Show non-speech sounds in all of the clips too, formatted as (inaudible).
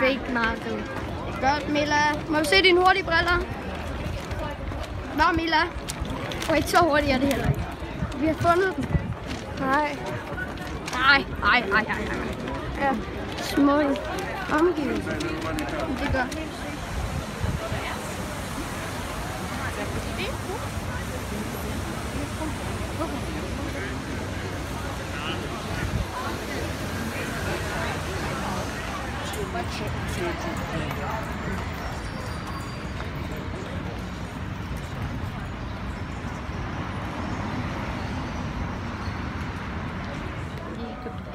Fake marked. Godt, Mila. Må vi se dine hurtige briller? Nå, Mila. Og ikke så hurtigt er det heller ikke. Vi har fundet dem. Nej. Nej, nej, nej, nej, nej. Ja, små omgivelser. Det gør.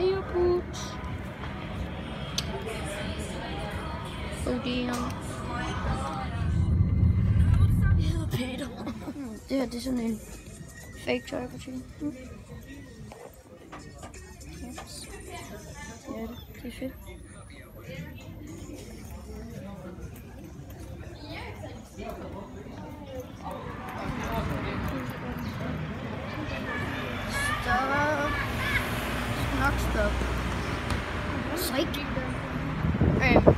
Lige boots. Oh damn. Jeg hedder Peter. Det her det er sådan en fake tøj tøjbutik. Mm. Yes. Ja, det, er fedt. Yeah. Stop. Så ikke. Øh.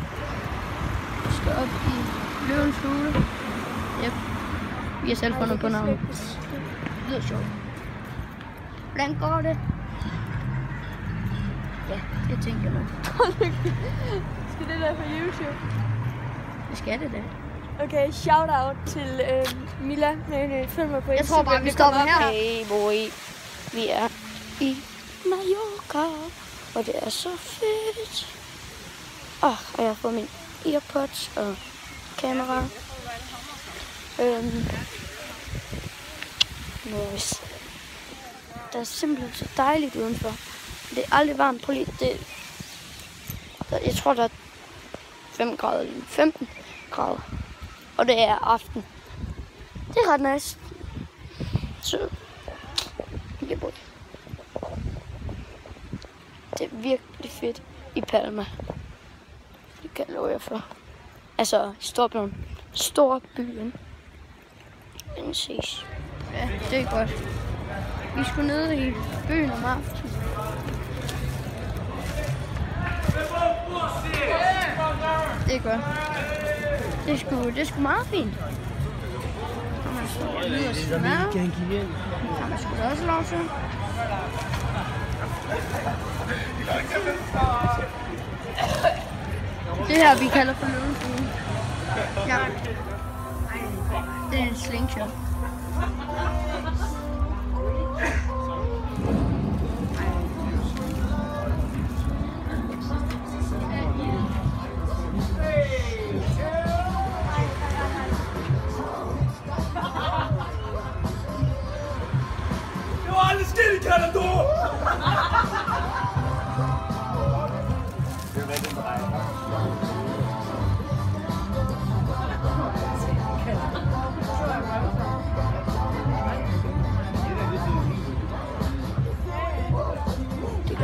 Skal op i løvens hule. Yep. Vi har selv fundet på navnet. Det lyder sjovt. Hvordan går det? Ja, det tænker jeg nok. (laughs) Skal det der på YouTube? Det skal det da. Okay, shout out til øh, Mila med en mig på Jeg tror bare, vi stopper op her. Hey boy, vi er i Mallorca, og det er så fedt. Åh, oh, og jeg har fået min earpods og kamera. Øhm, nice. Der er simpelthen så dejligt udenfor. Det er aldrig varmt. Prøv lige, det, jeg tror, der er 5 grader, 15 grader. Og det er aften. Det er ret nice. Så jeg burde det er virkelig fedt i Palma. Det kan jeg love jer for. Altså, i Storbyen. Stor byen. Men ses. Ja, det er godt. Vi skulle ned i byen om aftenen. Det er godt. Det er sgu, det er sgu meget fint. Kan man stå ned og sidde med. Kan man sgu da også lov til. Det her, vi kalder for løvefuglen. Ja. Det er en slingshot.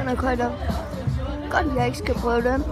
Det kan nok højt op. Godt, jeg ikke skal prøve den.